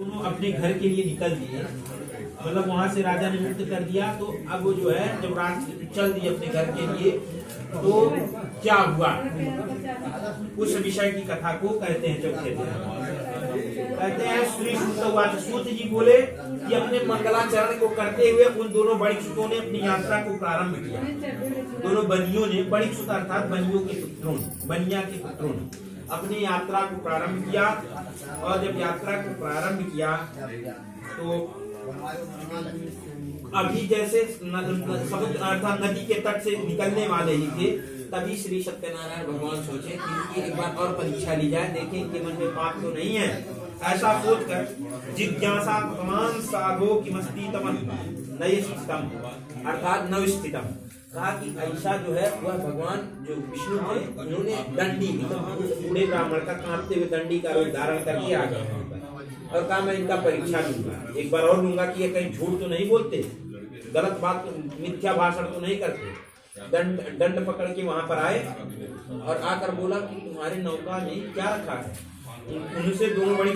दोनों अपने घर के लिए निकल दिए। मतलब वहाँ से राजा ने मुक्त कर दिया तो अब वो जो है जब राज चल दिए अपने घर के लिए। तो क्या हुआ? उस विषय की कथा को कहते हैं चौथे दिन कहते हैं, श्री सूत सूत जी बोले कि अपने मंगलाचरण को करते हुए उन दोनों बड़ी सुतों ने अपनी यात्रा को प्रारंभ किया। दोनों बनियों ने बड़ी सुत अर्थात बनियों के पुत्रों बनिया के पुत्रों ने अपनी यात्रा को प्रारंभ किया। और जब यात्रा को प्रारंभ किया तो अभी जैसे समुद्र अर्थात नदी के तट से निकलने वाले ही थे, तभी श्री सत्यनारायण भगवान सोचे कि एक बार और परीक्षा ली जाए, देखें कि मन में पाप तो नहीं है। ऐसा सोच कर जिज्ञासा तमाम साधो की मस्ती तमन नए स्थितम, अर्थात नव स्थितम कहा कि ऐसा जो है, वह भगवान जो विष्णु थे उन्होंने दंडी बूढ़े ब्राह्मण का कांपते हुए दंडी का रूप धारण करके आ गए और कहा, मैं इनका परीक्षा लूँगा एक बार और लूँगा कि ये कहीं झूठ तो नहीं बोलते, गलत बात, मिथ्या भाषण तो नहीं करते। दंड दंड पकड़ के वहाँ पर आए और आकर बोला कि तुम्हारे नौका ने क्या रखा है? उनसे दोनों बड़ी